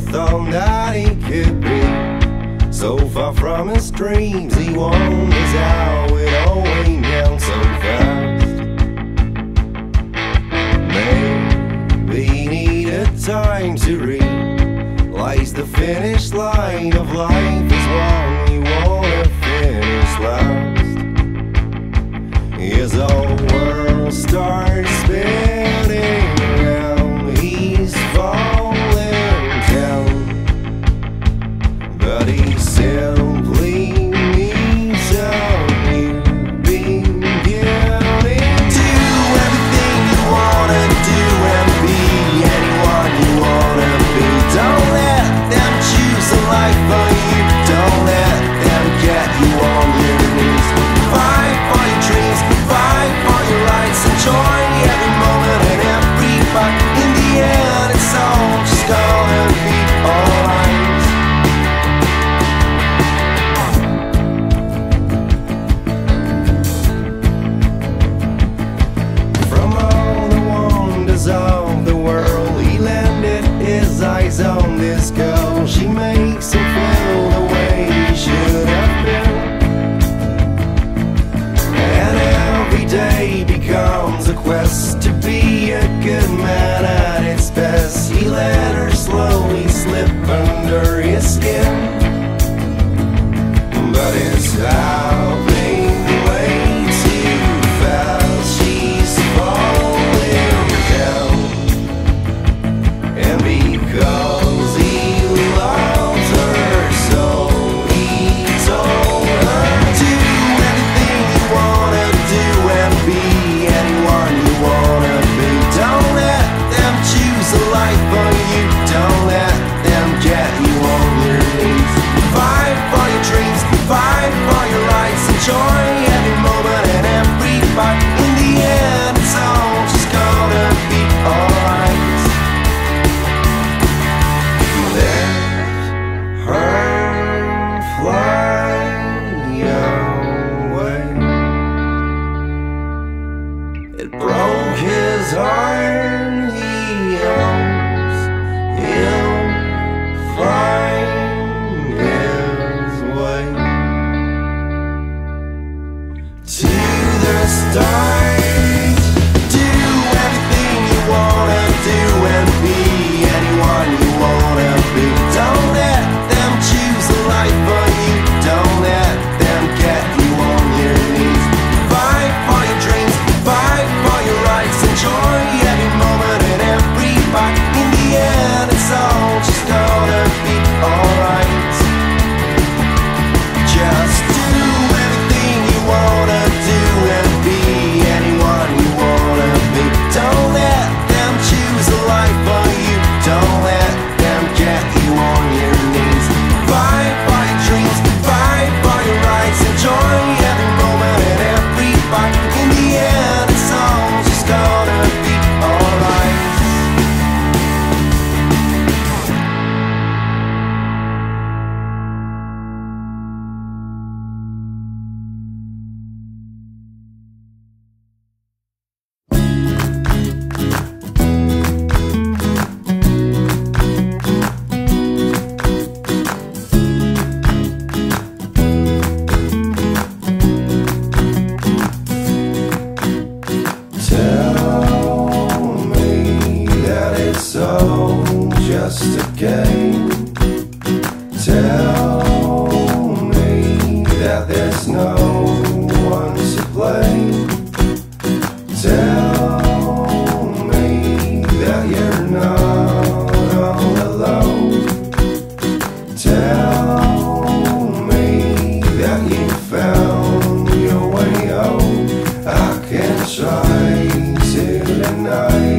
never thought that he could be So far from his dreams, he wonders how it all went down so fast. Maybe he needed time to read Lies the finish line of life is one you wanna finish last. His whole world starts spinning. inside till the night.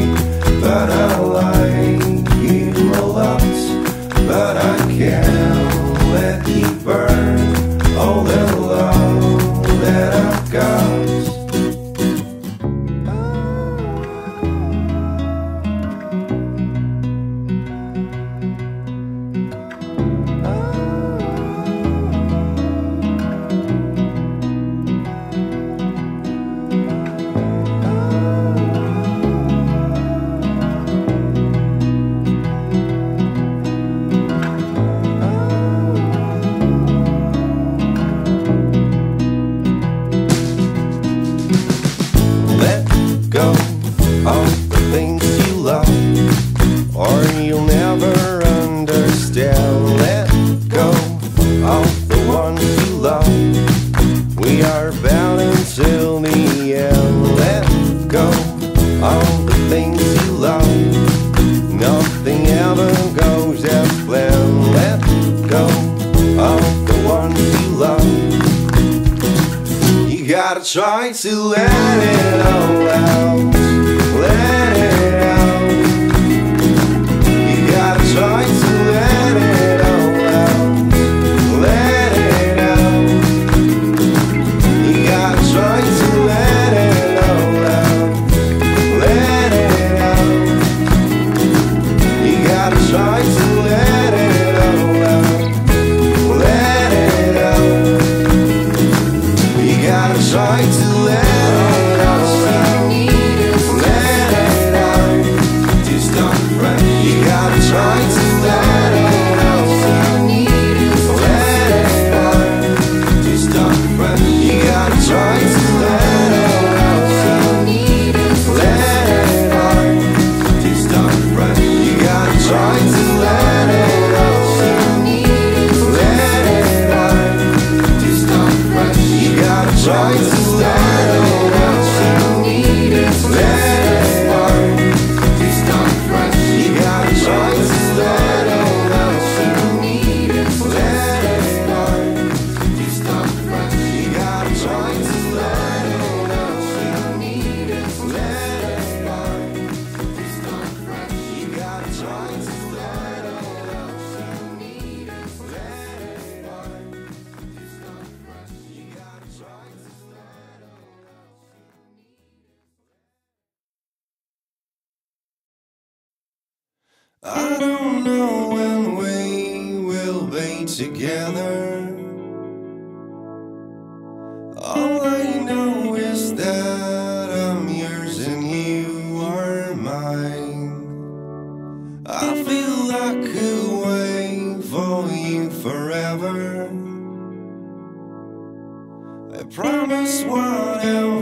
Promise whatever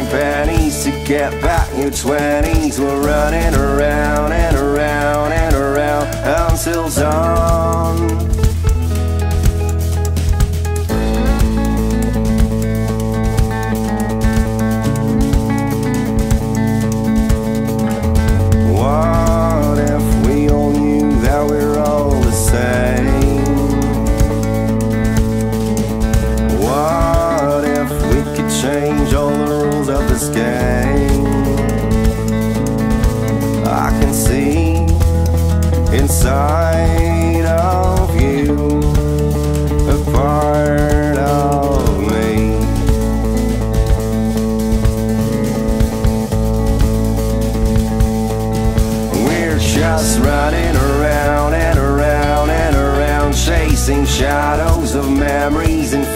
pennies to get back your twenties. We're running around and around and around until dawn.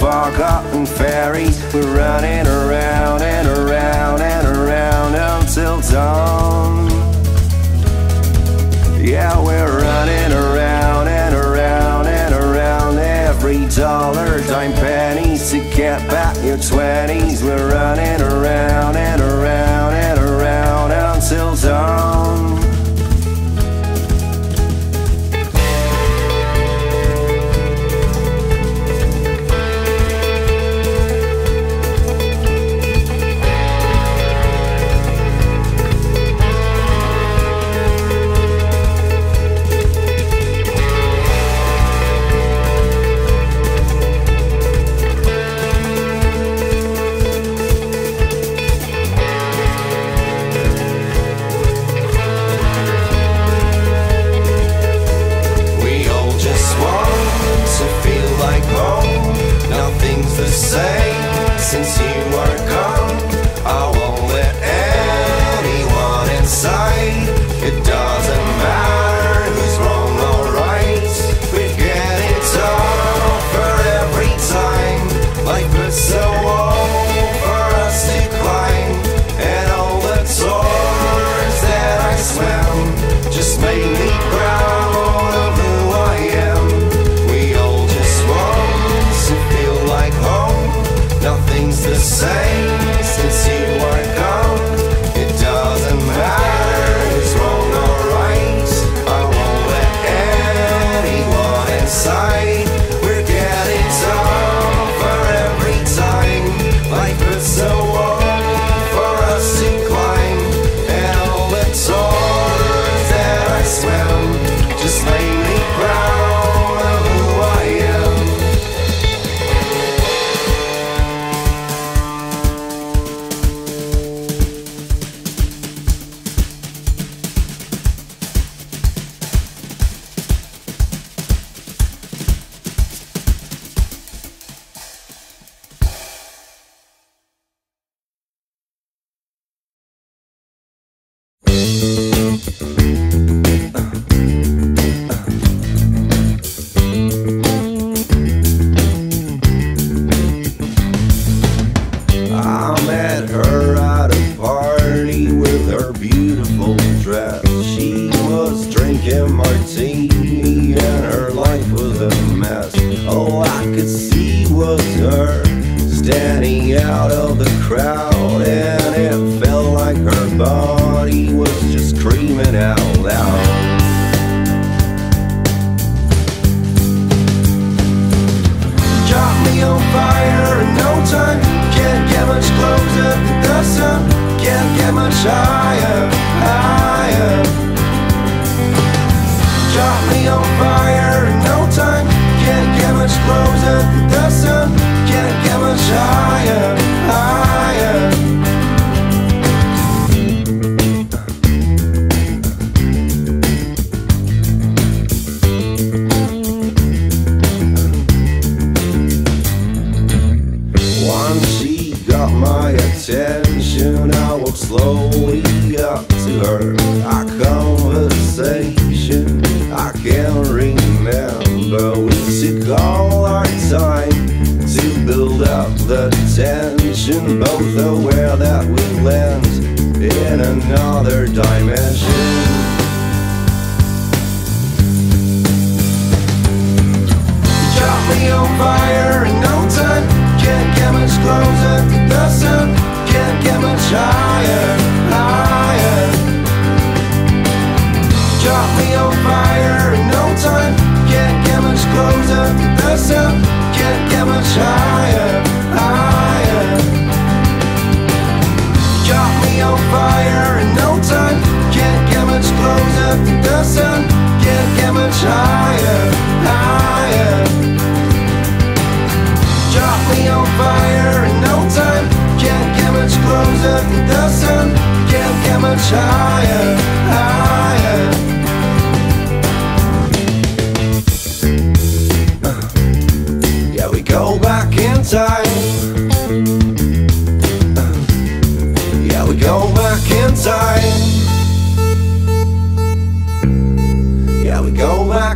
forgotten fairies. We're running around and around and around until dawn. Yeah, we're running around and around and around every dollar, dime, pennies to get back your twenties. We're running around and around.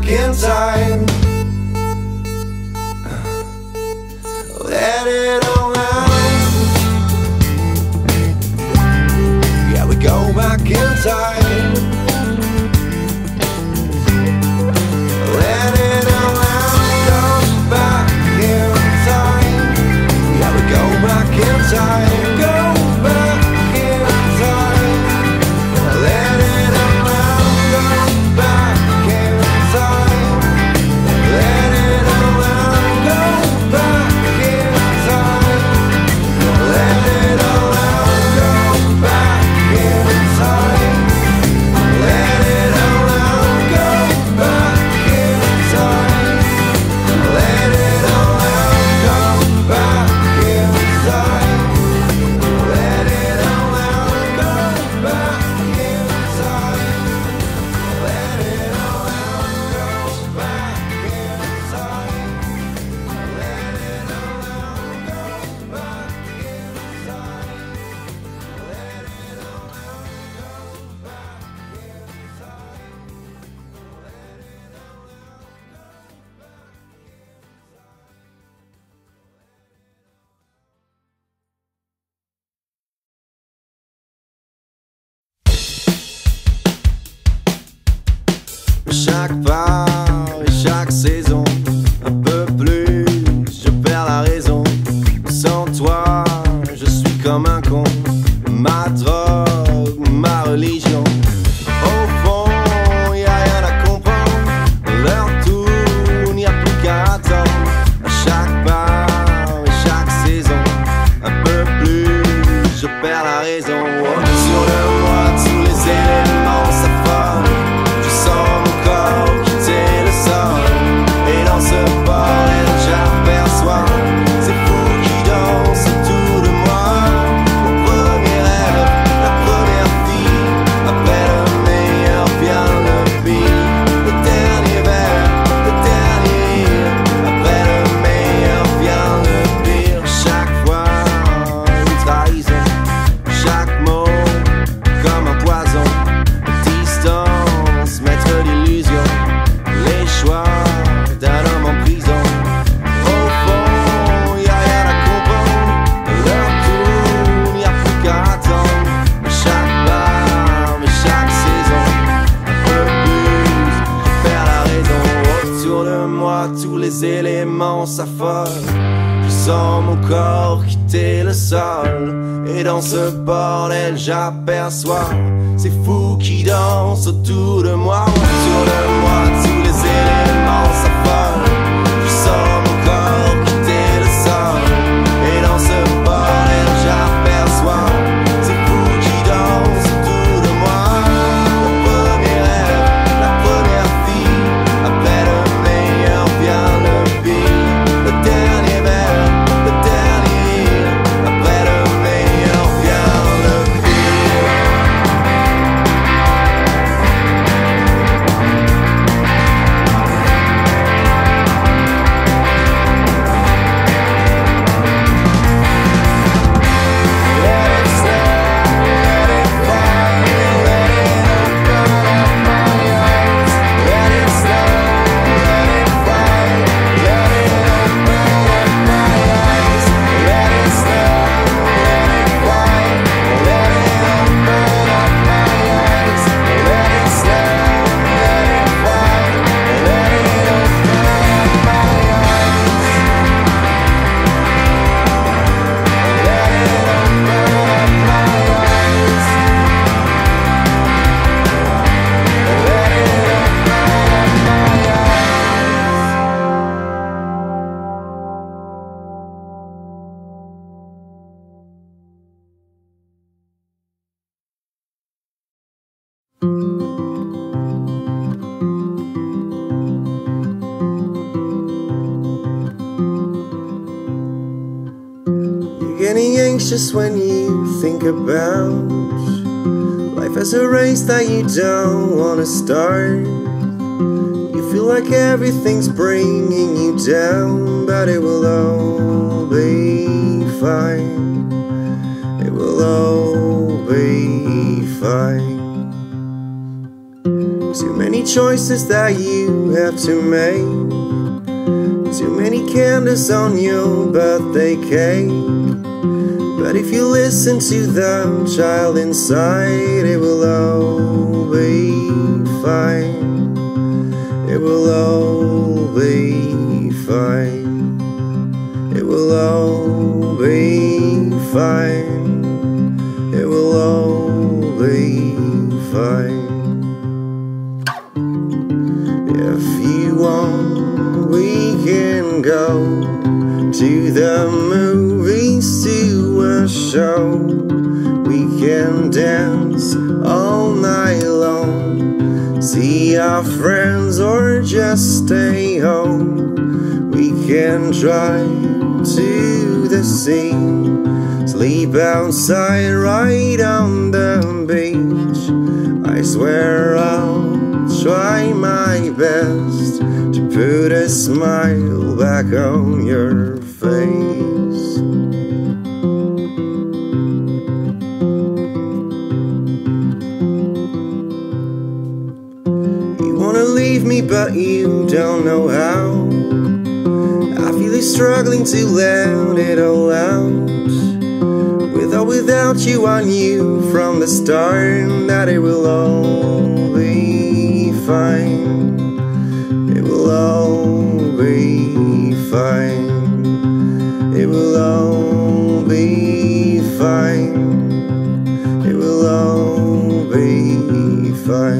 back in time. chaque part chaque saison. autour de moi, sur le Getting anxious when you think about life as a race that you don't wanna start. You feel like everything's bringing you down, but it will all be fine. It will all be fine. Too many choices that you have to make. Too many candles on your birthday cake. But if you listen to the child inside, it will all be fine. It will all be fine. It will all be fine. It will all be fine. If you want, we can go to the a show. We can dance all night long, see our friends or just stay home. We can drive to the sea, sleep outside right on the beach. I swear I'll try my best to put a smile back on your face. But you don't know how. I feel like struggling to let it all out. With or without you, I knew from the start that it will all be fine. It will all be fine. It will all be fine. It will all be fine.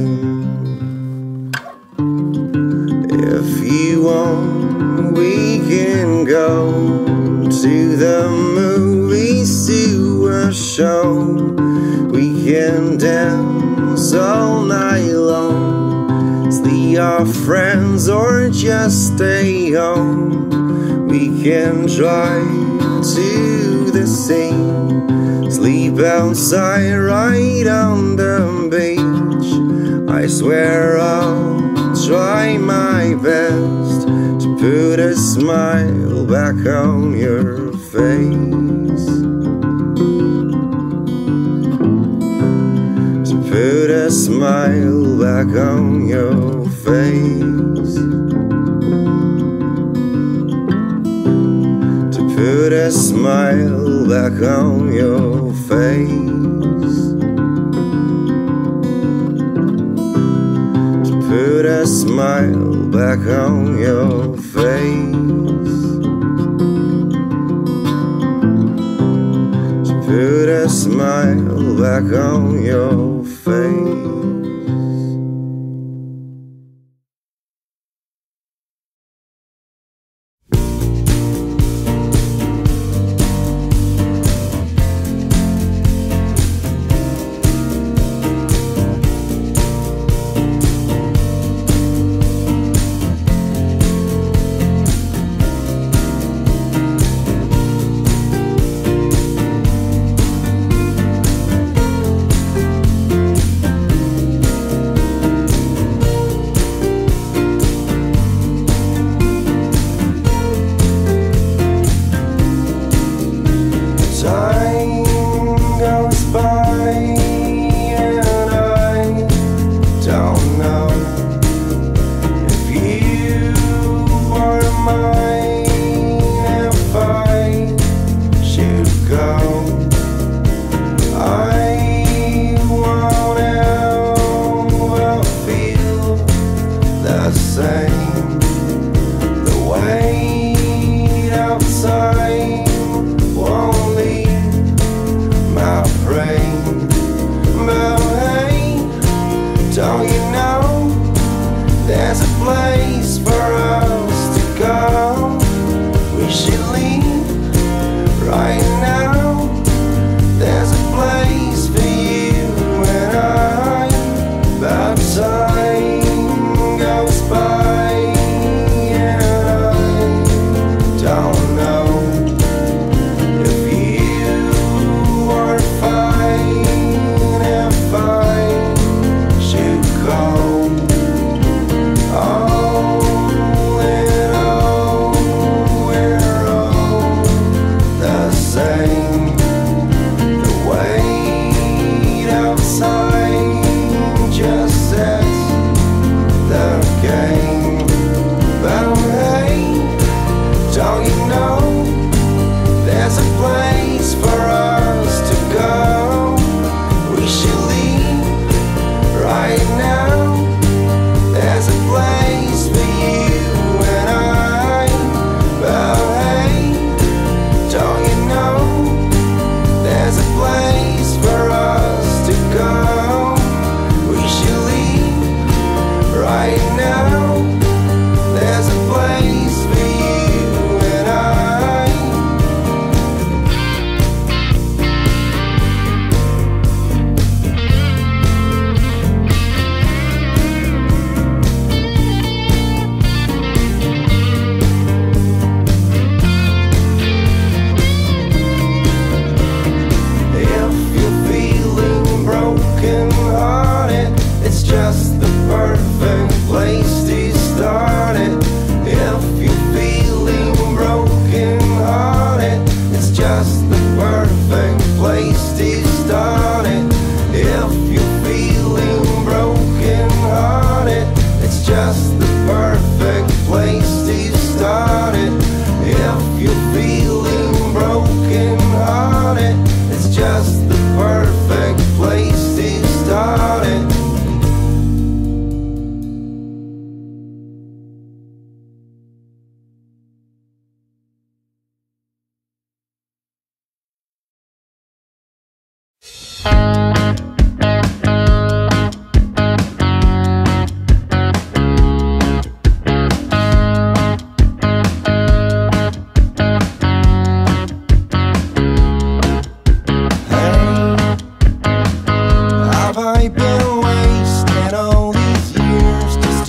Dance all night long, see our friends or just stay home. We can drive to the sea, sleep outside right on the beach. I swear I'll try my best to put a smile back on your face. A smile back on your face. To put a smile back on your face. To put a smile back on your face. To put a smile back on your face.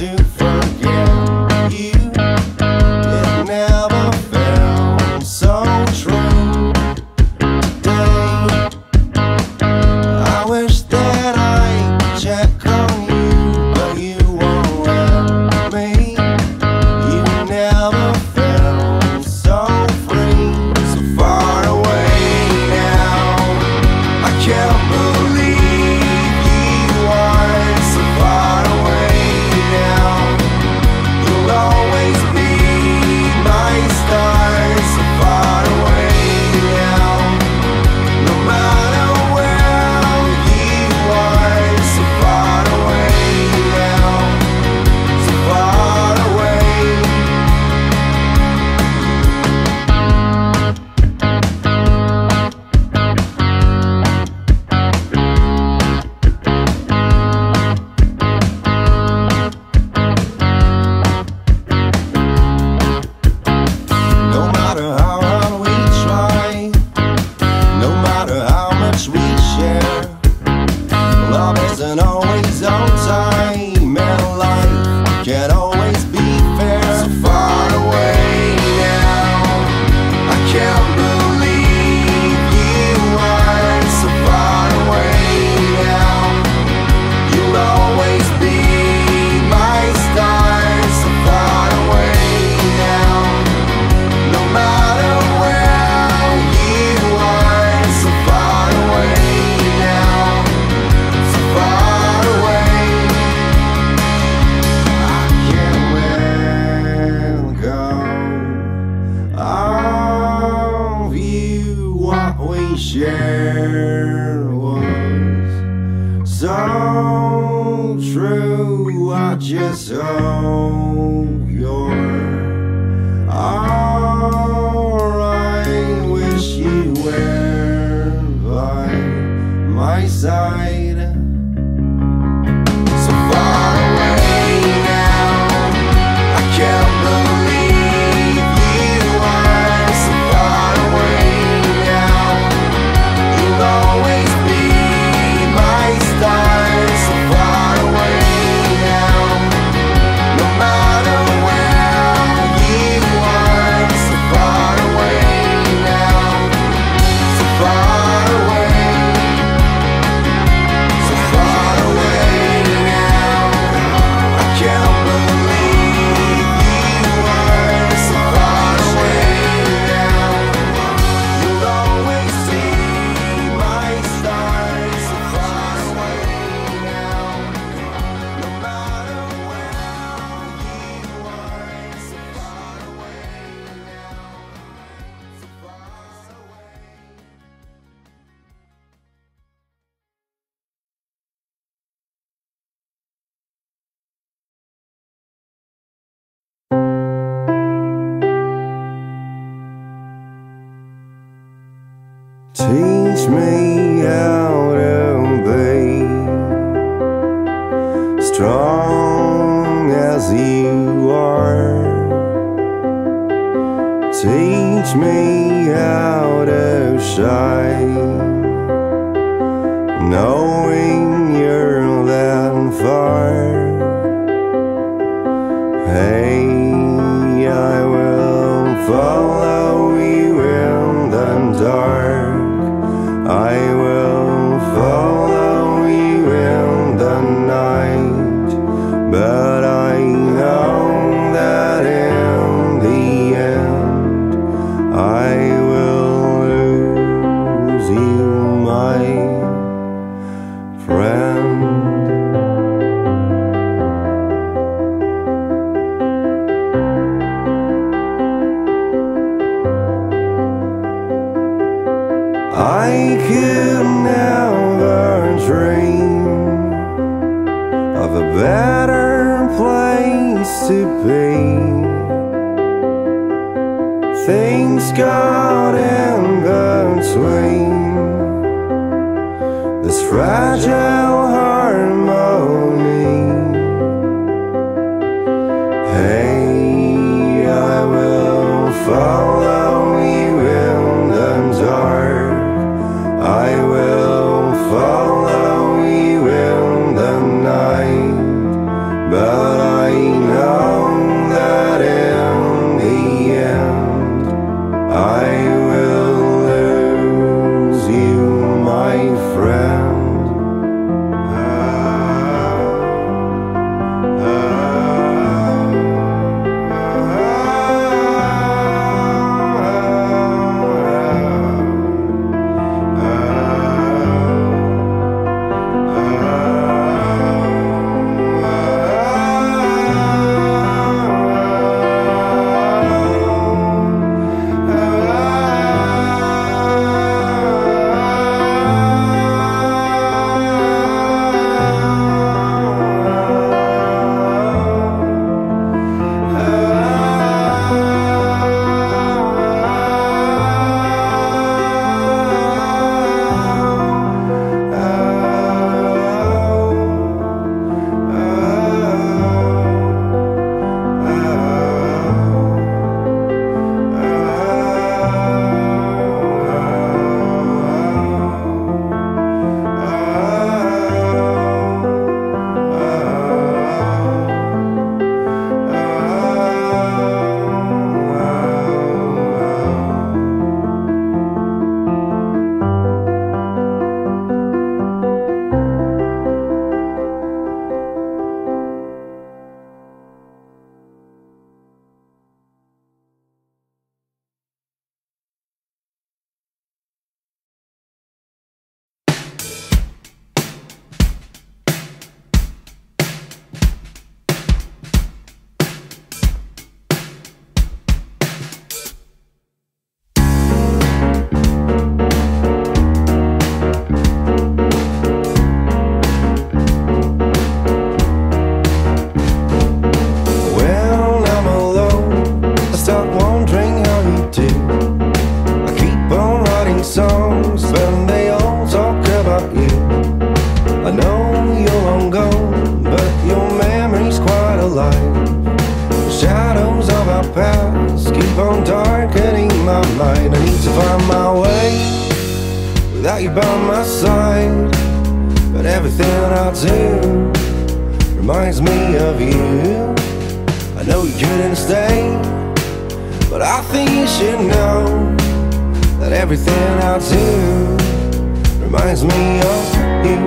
Years just to place to be. Things got in between this fragile harmony. Hey, I will follow I know you couldn't stay, but I think you should know that everything I do reminds me of you.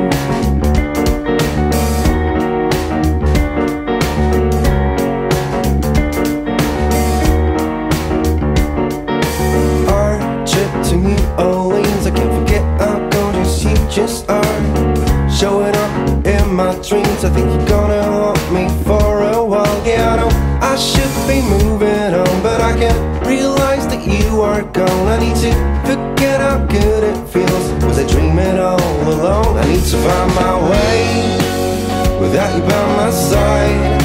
Our trip to oh, New Orleans, I can't forget how gorgeous you just are. Showing up my dreams, I think you're gonna haunt me for a while. Yeah, I know I should be moving on, but I can't realize that you are gone. I need to forget how good it feels. Was I dreaming all alone? I need to find my way without you by my side.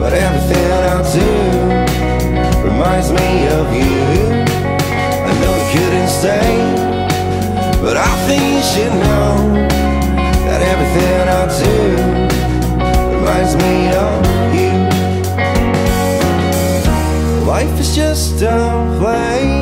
But everything I do reminds me of you. I know you couldn't stay, but I think you should know that everything I do reminds me of you. Life is just a play,